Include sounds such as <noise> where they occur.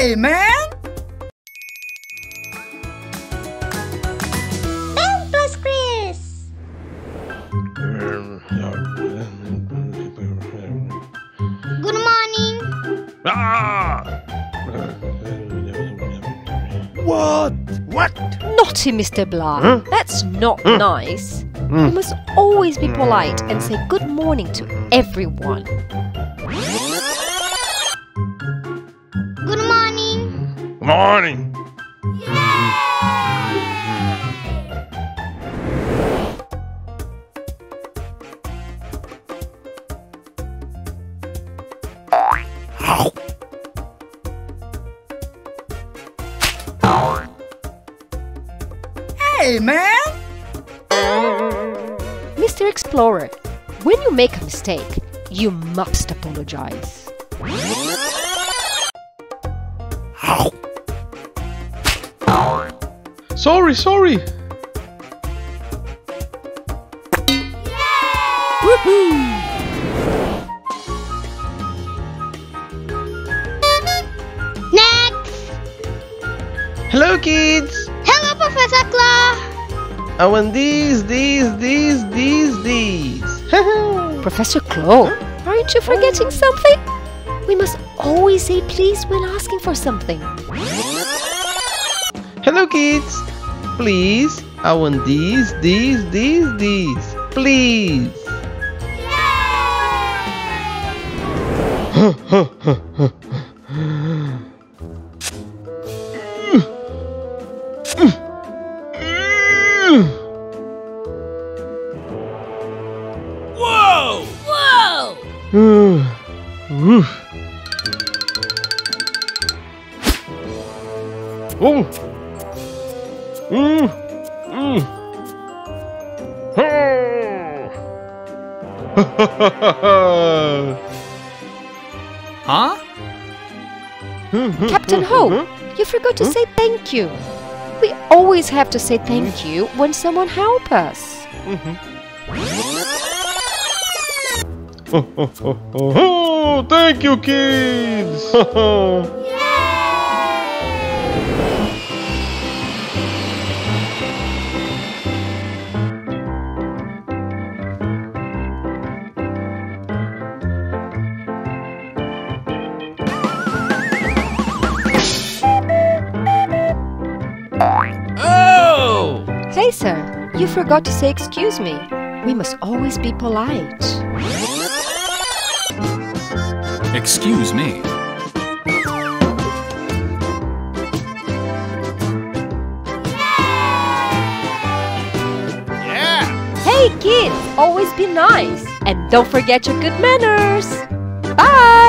Hey, man! Ben plus Chris. Good morning. Ah! What? What? Naughty Mr. Blah. That's not nice. Hmm. You must always be polite and say good morning to everyone. Morning. Morning. Hey, man! Mr. Explorer, when you make a mistake, you must apologize. Sorry, sorry. Next. Hello, kids. Hello, Professor Clo. Oh, I want these, these, these, these, these. <laughs> Professor Clo, aren't you forgetting something? We must always say please when asking for something. Hello, kids. Please, I want these, these, these, these. Please. Whoa! Woo. Oh. Mm. Mm. <laughs> Huh? Captain Ho, you forgot to say thank you. We always have to say thank you when someone help us. <laughs> Oh, thank you, kids. <laughs> Hey sir, you forgot to say excuse me. We must always be polite. Excuse me. Yeah! Hey kids, always be nice. And don't forget your good manners. Bye!